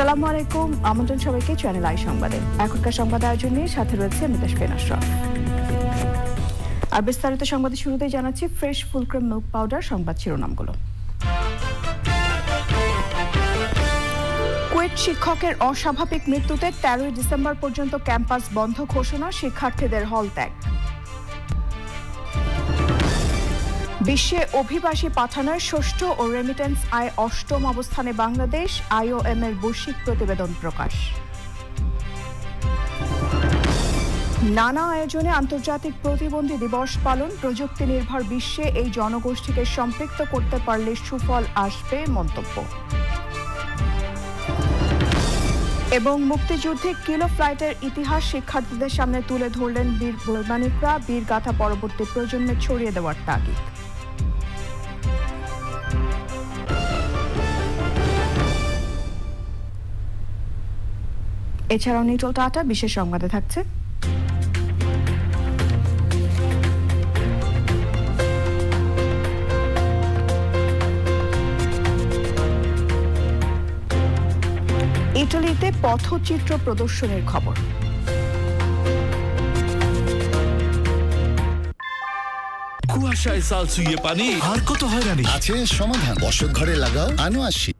আসসালামু আলাইকুম। আমন্ত্রণ সবাইকে চ্যানেল আই সংবাদে। এখনকার সংবাদ আয়োজন সাথে রয়েছে আমি তাসফিন আশরাফ আর বিস্তারিত সংবাদের শুরুতেই জানাচ্ছি ফ্রেশ ফুলক্রিম মিল্ক পাউডার সংবাদ শিরোনামগুলো। কুয়েট শিক্ষকের অস্বাভাবিক মৃত্যুতে তেরোই ডিসেম্বর পর্যন্ত ক্যাম্পাস বন্ধ ঘোষণা শিক্ষার্থীদের হল ত্যাগ। বিশ্বে অভিবাসী পাঠানোর ষষ্ঠ ও রেমিটেন্স আয় অষ্টম অবস্থানে বাংলাদেশ আইওএম এর বৈশ্বিক প্রতিবেদন প্রকাশ। নানা আয়োজনে আন্তর্জাতিক প্রতিবন্ধী দিবস পালন, প্রযুক্তি নির্ভর বিশ্বে এই জনগোষ্ঠীকে সম্পৃক্ত করতে পারলে সুফল আসবে মন্তব্য। এবং মুক্তিযুদ্ধে কিলো ফ্লাইটের ইতিহাস শিক্ষার্থীদের সামনে তুলে ধরলেন বীর বৈমানিকরা। বীরগাথা পরবর্তী প্রজন্মে ছড়িয়ে দেওয়ার তাগিদ। এছাড়াও নিটল টাটা বিশেষ সংবাদে থাকছে। ইটালিতে পথচিত্র প্রদর্শনীর খবর। কুয়াশায় সাল চুইয়ে পানি আর কত হয়রানি। আছে সমাধান। বসত ঘরে লাগাও আনো আসি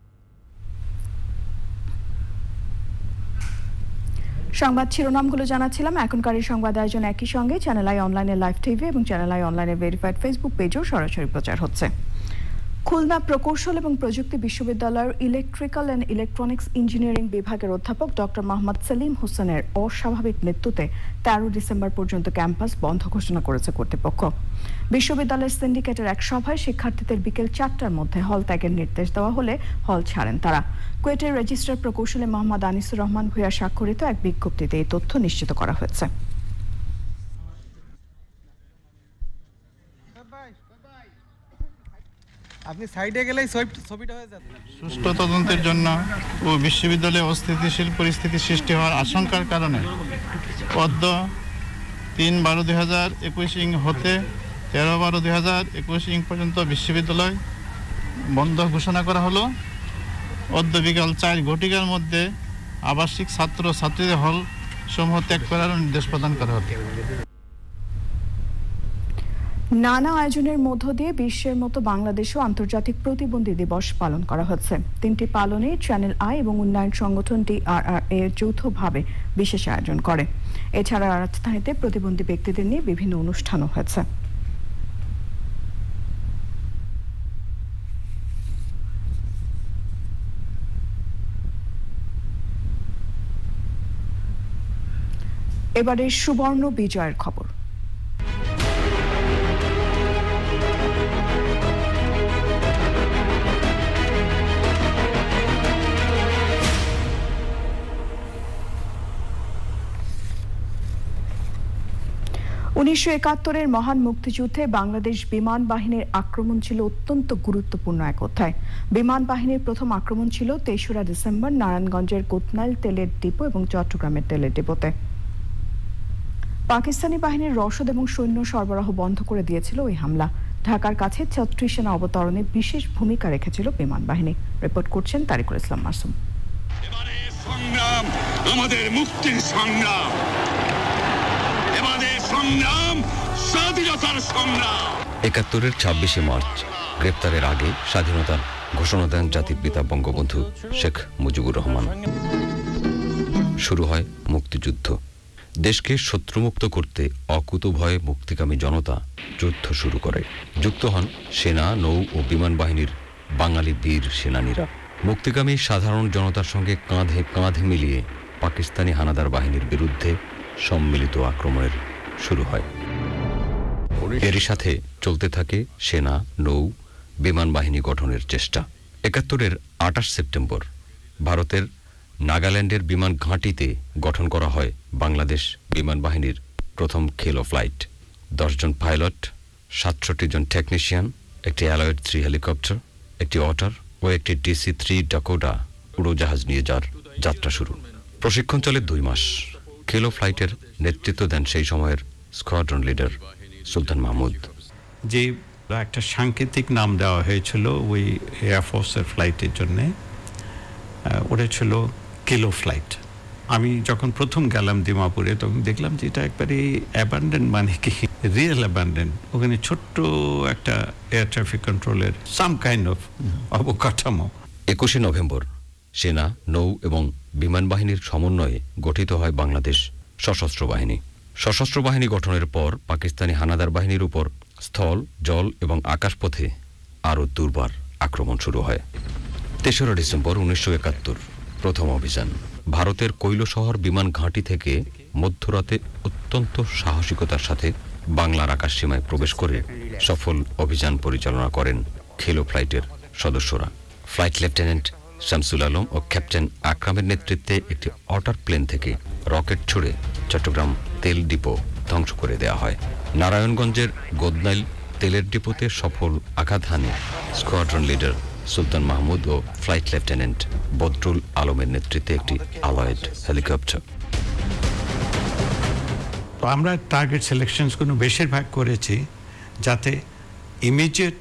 সংবাদ শিরোনামগুলো জানাচ্ছিলাম। এখনকার এই সংবাদ আয়োজন একই সঙ্গে, চ্যানেল আই অনলাইনে লাইভ টিভি এবং চ্যানেল আই অনলাইনে ভেরিফাইড ফেসবুক পেজেও সরাসরি প্রচার হচ্ছে। খুলনা প্রকৌশল এবং প্রযুক্তি বিশ্ববিদ্যালয়ের ইলেকট্রিক্যাল অ্যান্ড ইলেকট্রনিক্স ইঞ্জিনিয়ারিং বিভাগের অধ্যাপক ডক্টর মোহাম্মদ সেলিম হোসেনের অস্বাভাবিক মৃত্যুতে তেরো ডিসেম্বর পর্যন্ত ক্যাম্পাস বন্ধ ঘোষণা করেছে কর্তৃপক্ষ। বিশ্ববিদ্যালয়ের সিন্ডিকেটের এক সভায় শিক্ষার্থীদের বিকেল চারটার মধ্যে হল ত্যাগের নির্দেশ দেওয়া হলে হল ছাড়েন তারা। কুয়েটের রেজিস্ট্রার প্রকৌশলী মোহাম্মদ আনিসুর রহমান ভূয়া স্বাক্ষরিত এক বিজ্ঞপ্তিতে এই তথ্য নিশ্চিত করা হয়েছে। আপনি সাইডে গেলেই ছবিটা হয়ে যাবে। সুষ্ঠু তদন্তের জন্য ও বিশ্ববিদ্যালয়ে অস্থিতিশীল পরিস্থিতি সৃষ্টি হওয়ার আশঙ্কার কারণে পদ্ম তিন বারো দুই হাজার একুশ ইং হতে তেরো বারো দুই হাজার একুশ ইং পর্যন্ত বিশ্ববিদ্যালয় বন্ধ ঘোষণা করা হলো। অদ্য বিকাল চার ঘটিকার মধ্যে আবাসিক ছাত্র ছাত্রীদের হল সমূহ ত্যাগ করার নির্দেশ প্রদান করা হলো। নানা আয়োজনের মধ্য দিয়ে বিশ্বের মতো বাংলাদেশেও আন্তর্জাতিক প্রতিবন্ধী দিবস পালন করা হচ্ছে। তিনটি পালনে চ্যানেল আই এবং উন্নয়ন সংগঠন ডিআরআর এ যৌথভাবে বিশেষ আয়োজন করে। এছাড়া রাজধানীতে প্রতিবন্ধী ব্যক্তিদের নিয়ে বিভিন্ন অনুষ্ঠানও হয়েছে। এবারে সুবর্ণ বিজয়ের খবর। উনিশশো একাত্তরের মহান মুক্তিযুদ্ধে বাংলাদেশ বিমান বাহিনীর আক্রমণ ছিল অত্যন্ত গুরুত্বপূর্ণ এক অধ্যায়। বিমান বাহিনীর প্রথম আক্রমণ ছিল তেসরা ডিসেম্বর নারায়ণগঞ্জের কোতনাইল তেলের ডিপো এবং চট্টগ্রামের তেলের ডিপোতে। পাকিস্তানি বাহিনীর রসদ এবং সৈন্য সরবরাহ বন্ধ করে দিয়েছিল ওই হামলা। ঢাকার কাছে ছত্রিশ সেনা অবতরণে বিশেষ ভূমিকা রেখেছিল বিমান বাহিনী। রিপোর্ট করছেন তারিকুল ইসলাম মাসুম। আমাদের মুক্তির সংগ্রাম। একাত্তরের ছাব্বিশে মার্চ, গ্রেপ্তারের আগে স্বাধীনতার ঘোষণা দেন জাতির পিতা বঙ্গবন্ধু শেখ মুজিবুর রহমান। শুরু হয় মুক্তিযুদ্ধ। দেশকে শত্রুমুক্ত করতে অকুত ভয়ে মুক্তিকামী জনতা যুদ্ধ শুরু করে। যুক্ত হন সেনা, নৌ ও বিমান বাহিনীর বাঙালি বীর সেনানীরা। মুক্তিকামী সাধারণ জনতার সঙ্গে কাঁধে কাঁধে মিলিয়ে পাকিস্তানি হানাদার বাহিনীর বিরুদ্ধে সম্মিলিত আক্রমণের শুরু হয়। এর সাথে চলতে থাকে সেনা, নৌ, বিমান বাহিনী গঠনের চেষ্টা। একাত্তরের আঠাশ সেপ্টেম্বর, ভারতের নাগাল্যান্ডের বিমান ঘাঁটিতে গঠন করা হয় বাংলাদেশ বিমান বাহিনীর প্রথম খেলো ফ্লাইট। দশজন পাইলট, সাতষট্টি জন টেকনিশিয়ান একটি অ্যালয়েড থ্রি হেলিকপ্টার, একটি অটার ও একটি ডিসি থ্রি ডাকোডা উড়োজাহাজ নিয়ে যার যাত্রা শুরু। প্রশিক্ষণ চলে দুই মাস। খেলো ফ্লাইটের নেতৃত্ব দেন সেই সময়ের স্কোয়াড্রন লিডার সুলতান মাহমুদ। যে একটা সাংকেতিক নাম দেওয়া হয়েছিল ওই এয়ারফোর্সের ফ্লাইটের জন্যে ওটা ছিল কিলো ফ্লাইট আমি যখন প্রথম গেলাম দিমাপুরে তখন দেখলাম যে এটা একবারে অ্যাবান্ডেন্ট মানে কি রিয়েল অ্যাবান্ডেন্ট ওখানে ছোট্ট একটা এয়ার ট্রাফিক কন্ট্রোলের সাম কাইন্ড অফ অবকাঠামো। একুশে নভেম্বর সেনা, নৌ এবং বিমান বাহিনীর সমন্বয়ে গঠিত হয় বাংলাদেশ সশস্ত্র বাহিনী। সশস্ত্র বাহিনী গঠনের পর পাকিস্তানি হানাদার বাহিনীর উপর স্থল, জল এবং আকাশপথে আরও দুর্বার আক্রমণ শুরু হয়। তেসরা ডিসেম্বর উনিশশো একাত্তর, প্রথম অভিযান। ভারতের কৈলশহর বিমান ঘাঁটি থেকে মধ্যরাতে অত্যন্ত সাহসিকতার সাথে বাংলার আকাশ সীমায় প্রবেশ করে সফল অভিযান পরিচালনা করেন খেলো ফ্লাইটের সদস্যরা। ফ্লাইট লেফটেন্যান্ট শামসুল আলম ও ক্যাপ্টেন আকরামের নেতৃত্বে একটি অটার প্লেন থেকে রকেট ছুড়ে চট্টগ্রাম তেল ডিপো ধ্বংস করে দেওয়া হয়। নারায়ণগঞ্জের গোদনাইল তেলের ডিপোতে সফল আঘাত হানে স্কোয়াড্রন লিডার সুলতান মাহমুদ ও ফ্লাইট লেফটেন্যান্ট বদরুল আলমের নেতৃত্বে একটি আলয়েড হেলিকপ্টার। তো আমরা টার্গেট সিলেকশনসগুলো বেশিরভাগ করেছি যাতে ইমিডিয়েট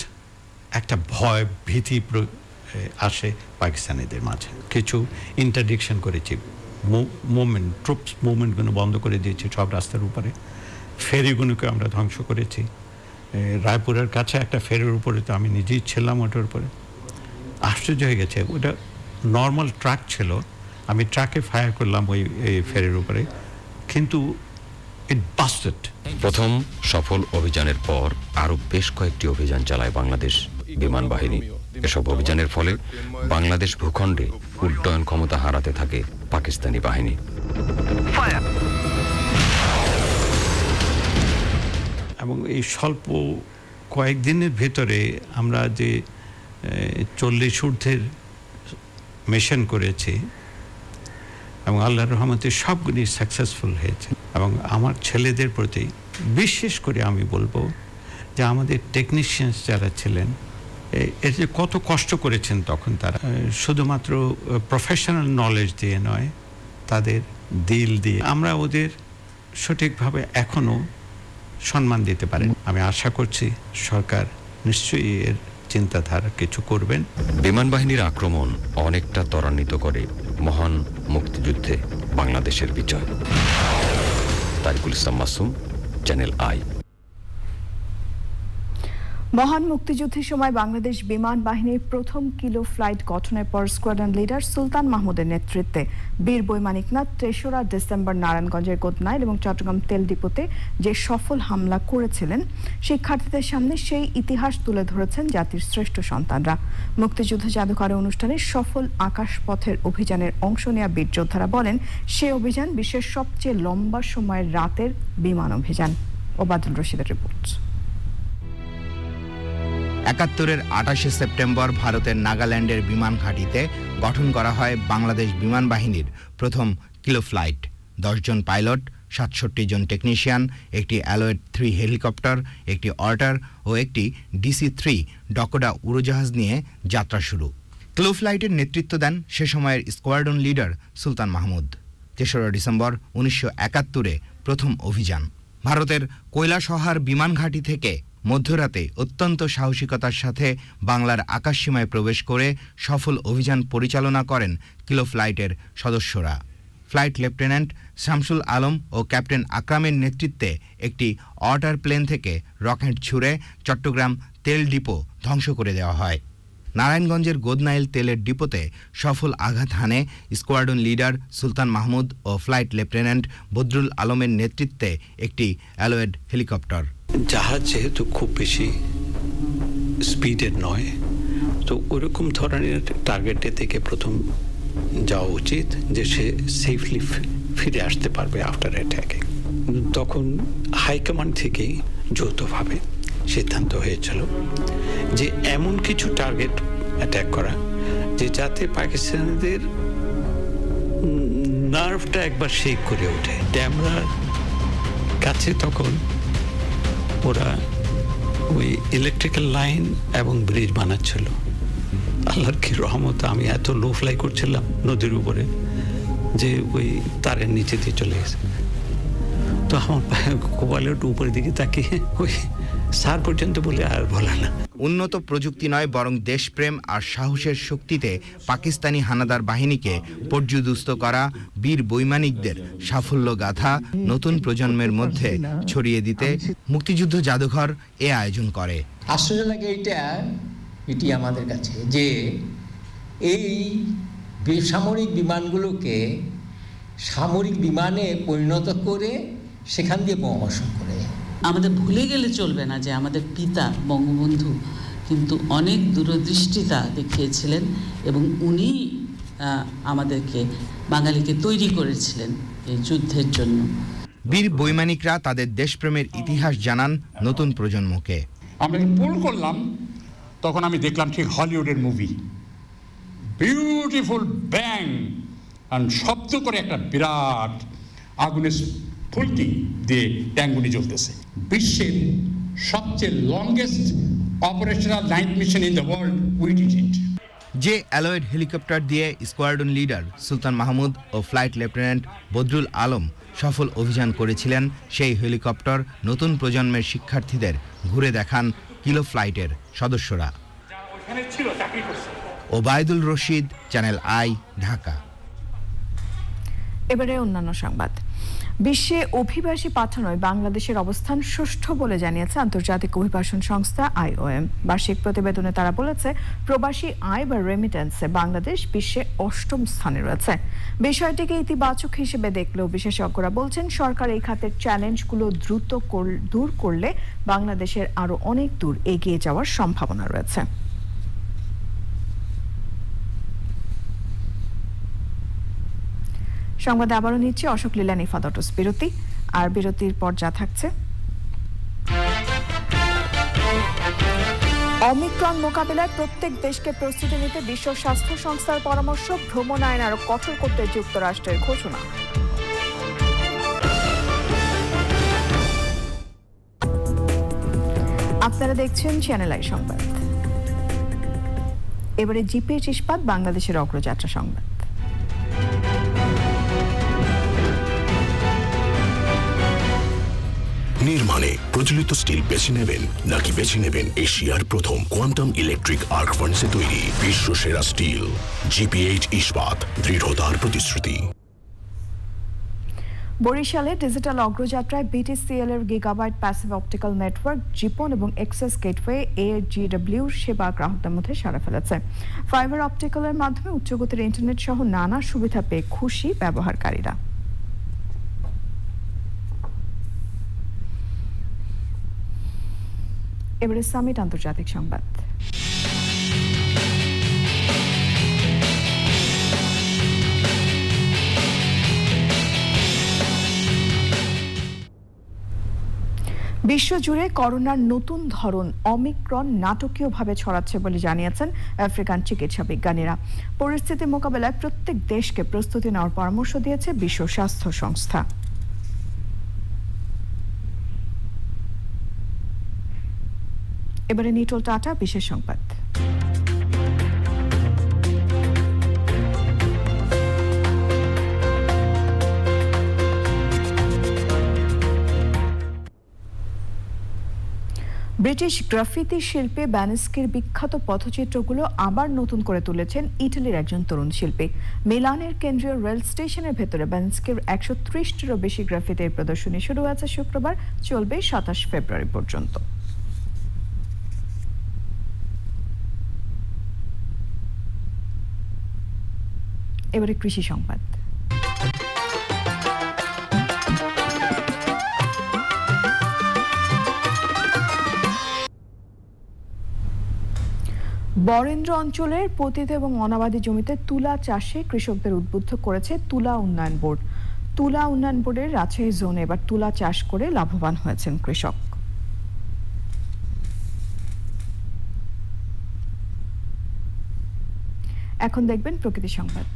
একটা ভয় ভীতি আসে। পাকিস্তানিদের মাঝে। কিছু ইন্টারডিকশন করেছি। মুভমেন্ট ট্রুপস মুভমেন্টগুলো বন্ধ করে দিয়েছি সব রাস্তার উপরে। ফেরিগুলোকে আমরা ধ্বংস করেছি। রায়পুরের কাছে একটা ফেরির উপরে তো আমি নিজেই ছিলাম ওটার উপরে। আশ্চর্য হয়ে গেছে, ওটা নর্মাল ট্রাক ছিল। আমি ট্রাকে ফায়ার করলাম ওই, এই ফেরির উপরে। কিন্তু বাস্টেড প্রথম সফল অভিযানের পর আরও বেশ কয়েকটি অভিযান চালায় বাংলাদেশ বিমান বাহিনী। এসব অভিযানের ফলে বাংলাদেশ ভূখণ্ডে উড্ডয়ন ক্ষমতা হারাতে থাকে পাকিস্তানি বাহিনী। এবং এই স্বল্প কয়েকদিনের ভেতরে আমরা যে চল্লিশ ঊর্ধ্বের মিশন করেছি এবং আল্লাহর রহমতে সবগুলি সাকসেসফুল হয়েছে। এবং আমার ছেলেদের প্রতি বিশেষ করে আমি বলব যে আমাদের টেকনিশিয়ানস যারা ছিলেন এ- এর যে কত কষ্ট করেছেন তখন তারা। শুধুমাত্র প্রফেশনাল নলেজ দিয়ে নয়, তাদের দিল দিয়ে। আমরা ওদের সঠিকভাবে এখনও সম্মান দিতে পারেন। আমি আশা করছি সরকার নিশ্চয়ই এর চিন্তাধারা কিছু করবেন। বিমান বাহিনীর আক্রমণ অনেকটা ত্বরান্বিত করে মহান মুক্তিযুদ্ধে বাংলাদেশের বিজয়। তারিকুল ইসলাম মাসুম চ্যানেল আই মহান মুক্তিযুদ্ধের সময় বাংলাদেশ বিমান বাহিনীর প্রথম কিলো ফ্লাইট গঠনের পর স্কোয়াড্রন লিডার সুলতান মাহমুদের নেতৃত্বে বীর বৈমানিকনাথ তেসরা ডিসেম্বর নারায়ণগঞ্জের কোতনাইল এবং চট্টগ্রাম তেল ডিপোতে যে সফল হামলা করেছিলেন, শিক্ষার্থীদের সামনে সেই ইতিহাস তুলে ধরেছেন জাতির শ্রেষ্ঠ সন্তানরা। মুক্তিযুদ্ধ জাদুঘরে অনুষ্ঠানে সফল আকাশপথের অভিযানের অংশ নেওয়া বীর যোদ্ধারা বলেন, সে অভিযান বিশ্বের সবচেয়ে লম্বা সময়ের রাতের বিমান অভিযান। ওবাদুল রশিদের রিপোর্ট। একাত্তরের আঠাশে সেপ্টেম্বর ভারতের নাগাল্যান্ডের বিমান ঘাঁটিতে গঠন করা হয় বাংলাদেশ বিমান বাহিনীর প্রথম কিলো ফ্লাইট। দশজন পাইলট, সাতষট্টি জন টেকনিশিয়ান, একটি অ্যালোয়েড থ্রি হেলিকপ্টার, একটি অর্টার ও একটি ডিসি থ্রি ডকোডা উড়োজাহাজ নিয়ে যাত্রা শুরু। ক্লো ফ্লাইটের নেতৃত্ব দেন সে সময়ের স্কোয়াড্রন লিডার সুলতান মাহমুদ। তেসরা ডিসেম্বর উনিশশো একাত্তরে প্রথম অভিযান। ভারতের কৈলাসহার বিমান ঘাঁটি থেকে মধ্যরাতে অত্যন্ত সাহসিকতার সাথে বাংলার আকাশসীমায় প্রবেশ করে সফল অভিযান পরিচালনা করেন কিলো ফ্লাইটের সদস্যরা। ফ্লাইট লেফটেন্যান্ট শামসুল আলম ও ক্যাপ্টেন আকরামের নেতৃত্বে একটি অর্ডার প্লেন থেকে রকেট ছুড়ে চট্টগ্রাম তেল ডিপো ধ্বংস করে দেওয়া হয়। নারায়ণগঞ্জের গোদনাইল তেলের ডিপোতে সফল আঘাত হানে স্কোয়াড্রন লিডার সুলতান মাহমুদ ও ফ্লাইট লেফটেন্যান্ট বদরুল আলমের নেতৃত্বে একটি অ্যালোয়েড হেলিকপ্টার। জাহাজ যেহেতু খুব বেশি স্পিডের নয়, তো ওরকম ধরনের টার্গেটে থেকে প্রথম যাওয়া উচিত যে সে সেফলি ফিরে আসতে পারবে আফটার অ্যাট্যাকে তখন হাইকমান্ড থেকেই যৌথভাবে সিদ্ধান্ত হয়েছিল যে এমন কিছু টার্গেট অ্যাট্যাক করা যে যাতে পাকিস্তানিদের নার্ভটা একবার শেক করে ওঠে। ড্যামরার কাছে তখন ওরা ওই ইলেকট্রিক্যাল লাইন এবং ব্রিজ বানাচ্ছিল। আল্লাহর কি রহমত, আমি এত লো ফ্লাই করছিলাম নদীর উপরে যে ওই তারের নিচে দিয়ে চলে গেছে। তো আমার কপালে একটু উপরের দিকে তাকে ওই স্যার পর্যন্ত বলে আর বলা না। উন্নত প্রযুক্তি নয় বরং দেশপ্রেম আর সাহসের শক্তিতে পাকিস্তানি হানাদার বাহিনীকে পর্যুদুস্ত করা, বীর বৈমানিকদের সাফল্য গাথা, নতুন প্রজন্মের মধ্যে ছড়িয়ে দিতে মুক্তিযুদ্ধ জাদুঘর এ আয়োজন করে। আশ্চর্য লাগে এইটা এটি আমাদের কাছে যে এই বেসামরিক বিমানগুলোকে সামরিক বিমানে পরিণত করে সেখান দিয়ে বোমাবর্ষণ করে। আমাদের ভুলে গেলে চলবে না যে আমাদের পিতা বঙ্গবন্ধু কিন্তু অনেক দূরদৃষ্টিতা দেখিয়েছিলেন এবং উনি আমাদেরকে বাঙালিকে তৈরি করেছিলেন এই যুদ্ধের জন্য। বীর বৈমানিকরা তাদের দেশপ্রেমের ইতিহাস জানান নতুন প্রজন্মকে। আমরা পোল করলাম তখন আমি দেখলাম ঠিক হলিউডের মুভি বিউটিফুল ব্যাং শব্দ করে একটা বিরাট আগুনের ফুলকি দিয়ে ট্যাঙ্গুনি জ্বলতেছে। বিশ্বের সবচেয়ে longest operational night mission in the world we did it যে অ্যালয়েড হেলিকপ্টার দিয়ে স্কোয়াড্রন লিডার সুলতান মাহমুদ ও ফ্লাইট লেফটেন্যান্ট বদরুল আলম সফল অভিযান করেছিলেন সেই হেলিকপ্টার নতুন প্রজন্মের শিক্ষার্থীদের ঘুরে দেখান কিলো ফ্লাইটের সদস্যরা। Obaidul Rashid channel I Dhaka. এবারে অন্যান্য সংবাদ। বিশ্বে অভিবাসী পাঠানোয় বাংলাদেশের অবস্থান সুষ্ঠু বলে জানিয়েছে আন্তর্জাতিক অভিবাসন সংস্থা আইওএম। বার্ষিক প্রতিবেদনে তারা বলেছে, প্রবাসী আয় বা রেমিটেন্সে বাংলাদেশ বিশ্বে অষ্টম স্থানে রয়েছে। বিষয়টিকে ইতিবাচক হিসেবে দেখলেও বিশেষজ্ঞরা বলছেন, সরকার এই খাতের চ্যালেঞ্জগুলো দ্রুত দূর করলে বাংলাদেশের আরও অনেক দূর এগিয়ে যাওয়ার সম্ভাবনা রয়েছে। সংবাদে আবারও নিচ্ছে অশোক লীলানি নিফাদটস বিরতি। আর বিরতির পর যা থাকছে। অমিক্রণ মোকাবিলায় প্রত্যেক দেশকে প্রস্তুতি নিতে বিশ্ব স্বাস্থ্য সংস্থার পরামর্শ, ভ্রমণ আইন আরও কঠোর করতে যুক্তরাষ্ট্রের ঘোষণা। আপনারা দেখছেন চ্যানেল আই সংবাদ। এবারে জিপিএইচ ইস্পাত, বাংলাদেশের অগ্রযাত্রা সংবাদ। নির্মাণে প্রচলিত স্টিল বেছে নেবেন নাকি বেছে নেবেন এশিয়ার প্রথম কোয়ান্টাম ইলেকট্রিক আর্ক ফার্নসে তৈরি বিশ্ব সেরা স্টিল। জিপিএইচ ইস্পাত, দৃঢ়তার প্রতিশ্রুতি। বরিশালে ডিজিটাল অগ্রযাত্রায় বিটিসিএল এর gigabyte passive optical network, GPON এবং এক্সেস গেটওয়ে, এ জিডব্লিউ সেবা গ্রাহকদের মধ্যে সারা ফেলেছে। ফাইবার অপটিক্যালের মাধ্যমে উচ্চগতির ইন্টারনেট সহ নানা সুবিধা পেয়ে খুশি ব্যবহারকারীরা। এবারে সামিট আন্তর্জাতিক সংবাদ। বিশ্বজুড়ে করোনার নতুন ধরন অমিক্রন নাটকীয়ভাবে ছড়াচ্ছে বলে জানিয়েছেন আফ্রিকান চিকিৎসা বিজ্ঞানীরা। পরিস্থিতি মোকাবেলায় প্রত্যেক দেশকে প্রস্তুতি নেওয়ার পরামর্শ দিয়েছে বিশ্ব স্বাস্থ্য সংস্থা। এবারে নিটল টাটা, বিশেষ সংবাদ। ব্রিটিশ গ্রাফিতি শিল্পী ব্যানেস্কির বিখ্যাত পথচিত্রগুলো আবার নতুন করে তুলেছেন ইটালির একজন তরুণ শিল্পী। মিলানের কেন্দ্রীয় রেল স্টেশনের ভেতরে ব্যানেস্কির একশো ত্রিশটিরও বেশি গ্রাফিতির প্রদর্শনী শুরু আছে শুক্রবার, চলবে সাতাশ ফেব্রুয়ারি পর্যন্ত। এবারে কৃষি সংবাদ। বরেন্দ্র অঞ্চলের পতিত এবং অনাবাদী জমিতে তুলা চাষে কৃষকদের উদ্বুদ্ধ করেছে তুলা উন্নয়ন বোর্ড। তুলা উন্নয়ন বোর্ডের রাজশাহী জোনে এবার তুলা চাষ করে লাভবান হয়েছেন কৃষক। এখন দেখবেন প্রকৃতি সংবাদ।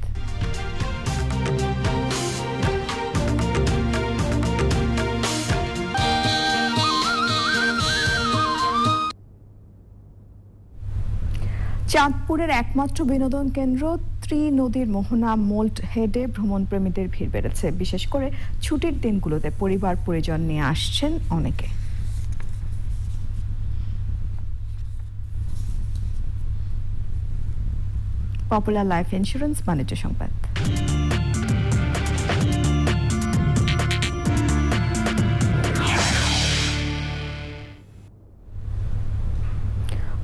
চাঁদপুরের একমাত্র বিনোদন কেন্দ্র ত্রিনদীর নদীর মোহনা মোল্ট হেডে ভ্রমণ প্রেমীদের ভিড় বেড়েছে। বিশেষ করে ছুটির দিনগুলোতে পরিবার পরিজন নিয়ে আসছেন অনেকে। পপুলার লাইফ ইন্স্যুরেন্স বাণিজ্য সংবাদ।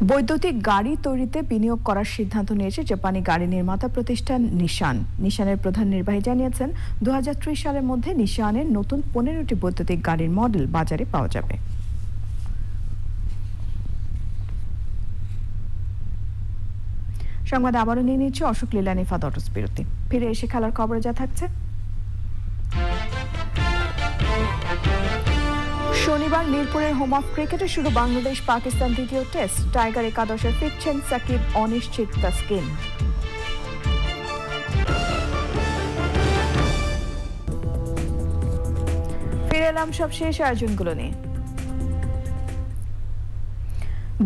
বৈদ্যুতিক গাড়ি তৈরিতে বিনিয়োগ করার সিদ্ধান্ত নিয়েছে জাপানি গাড়ি নির্মাতা প্রতিষ্ঠান নিশান। নিশানের প্রধান নির্বাহী জানিয়েছেন দু সালের মধ্যে নিশানের নতুন পনেরোটি বৈদ্যুতিক গাড়ির মডেল বাজারে পাওয়া যাবে। সংবাদ আবারও নিয়ে নিচ্ছে অশোক লীলা লীলানি ফাদটস বিরতি। ফিরে এসে খেলার খবরে যা থাকছে। শনিবার মিরপুরের হোম অফ ক্রিকেটে শুরু বাংলাদেশ পাকিস্তান দ্বিতীয় টেস্ট। টাইগার একাদশে ফিরছেন সাকিব অনিশ্চিত তাস্কিন। ফিরে এলাম সব শেষ আয়োজনগুলো নিয়ে।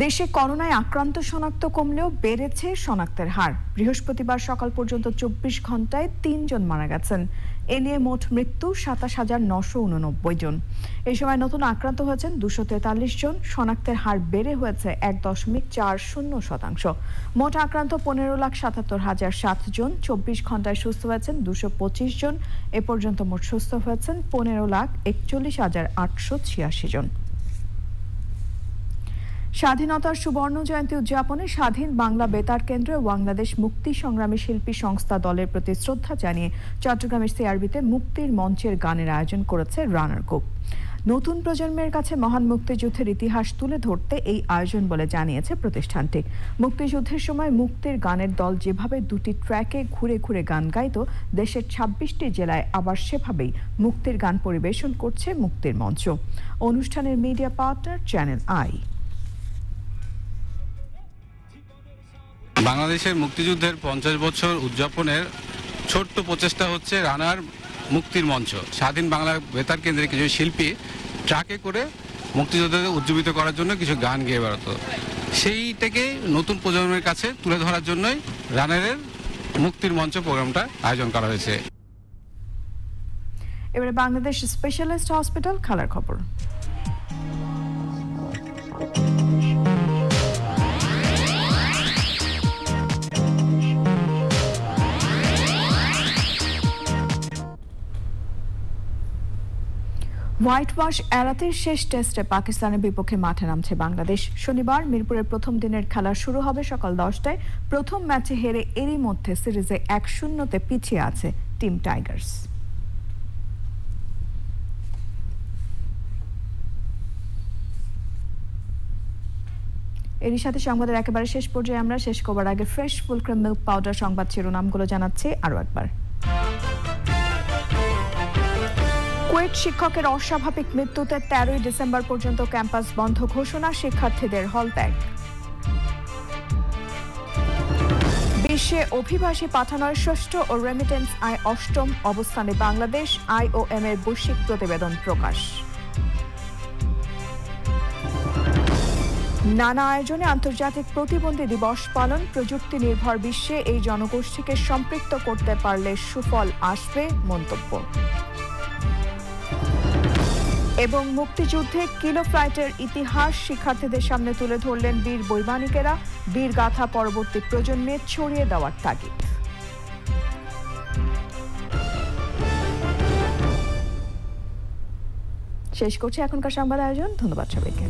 দেশে করোনায় আক্রান্ত শনাক্ত কমলেও বেড়েছে শনাক্তের হার। বৃহস্পতিবার সকাল পর্যন্ত চব্বিশ ঘন্টায় তিনজন মারা গেছেন। এ নিয়ে মোট মৃত্যু সাতাশ হাজার নশো উননব্বই জন। এই সময় নতুন আক্রান্ত হয়েছেন দুশো তেতাল্লিশ জন। শনাক্তের হার বেড়ে হয়েছে এক দশমিক চার শূন্য শতাংশ। মোট আক্রান্ত পনেরো লাখ সাতাত্তর হাজার সাত জন। চব্বিশ ঘন্টায় সুস্থ হয়েছেন দুশো পঁচিশ জন। এ পর্যন্ত মোট সুস্থ হয়েছেন পনেরো লাখ একচল্লিশ হাজার আটশো ছিয়াশি জন। স্বাধীনতার সুবর্ণ জয়ন্তী উদযাপনে স্বাধীন বাংলা বেতার কেন্দ্রে বাংলাদেশ মুক্তি সংগ্রামী শিল্পী সংস্থা দলের প্রতি শ্রদ্ধা জানিয়ে চট্টগ্রামের সিআরবিতে মুক্তির মঞ্চের গানের আয়োজন করেছে রানার গ্রুপ নতুন প্রজন্মের কাছে মহান মুক্তিযুদ্ধের ইতিহাস তুলে ধরতে এই আয়োজন বলে জানিয়েছে প্রতিষ্ঠানটি। মুক্তিযুদ্ধের সময় মুক্তির গানের দল যেভাবে দুটি ট্র্যাকে ঘুরে ঘুরে গান গাইত, দেশের ছাব্বিশটি জেলায় আবার সেভাবেই মুক্তির গান পরিবেশন করছে মুক্তির মঞ্চ। অনুষ্ঠানের মিডিয়া পার্টনার চ্যানেল আই। বাংলাদেশের মুক্তিযুদ্ধের পঞ্চাশ বছর উদযাপনের ছোট্ট প্রচেষ্টা হচ্ছে রানার মুক্তির মঞ্চ। স্বাধীন বাংলা বেতার কেন্দ্রে কিছু শিল্পী ট্রাকে করে মুক্তিযোদ্ধাদের উজ্জীবিত করার জন্য কিছু গান গেয়ে বেড়াতো। সেইটাকে নতুন প্রজন্মের কাছে তুলে ধরার জন্যই রানারের মুক্তির মঞ্চ প্রোগ্রামটা আয়োজন করা হয়েছে। এবারে বাংলাদেশ স্পেশালিস্ট হসপিটাল, খেলার খবর। হোয়াইট ওয়াশ এড়াতে শেষ টেস্টে পাকিস্তানের বিপক্ষে মাঠে নামছে বাংলাদেশ। শনিবার মিরপুরের প্রথম দিনের খেলা শুরু হবে সকাল দশটায়। প্রথম ম্যাচে হেরে এরই মধ্যে সিরিজে এক শূন্যতে পিছিয়ে আছে টিম টাইগার্স। এরই সাথে সংবাদের একেবারে শেষ পর্যায়ে আমরা শেষ করবার আগে ফ্রেশ ফুলক্রিম মিল্ক পাউডার সংবাদ শিরোনামগুলো জানাচ্ছি আরও একবার। কুয়েট শিক্ষকের অস্বাভাবিক মৃত্যুতে তেরোই ডিসেম্বর পর্যন্ত ক্যাম্পাস বন্ধ ঘোষণা শিক্ষার্থীদের হল ত্যাগ বিশ্বে অভিবাসী পাঠানোর ষষ্ঠ ও রেমিটেন্স আয় অষ্টম অবস্থানে বাংলাদেশ আইওএম এর বৈশ্বিক প্রতিবেদন প্রকাশ। নানা আয়োজনে আন্তর্জাতিক প্রতিবন্ধী দিবস পালন প্রযুক্তি নির্ভর বিশ্বে এই জনগোষ্ঠীকে সম্পৃক্ত করতে পারলে সুফল আসবে মন্তব্য। এবং মুক্তিযুদ্ধে কিলো ফ্লাইটের ইতিহাস শিক্ষার্থীদের সামনে তুলে ধরলেন বীর বৈমানিকেরা। বীর গাথা পরবর্তী প্রজন্মে ছড়িয়ে দেওয়ার তাগিদ। শেষ করছে এখনকার সংবাদ আয়োজন। ধন্যবাদ সবাইকে।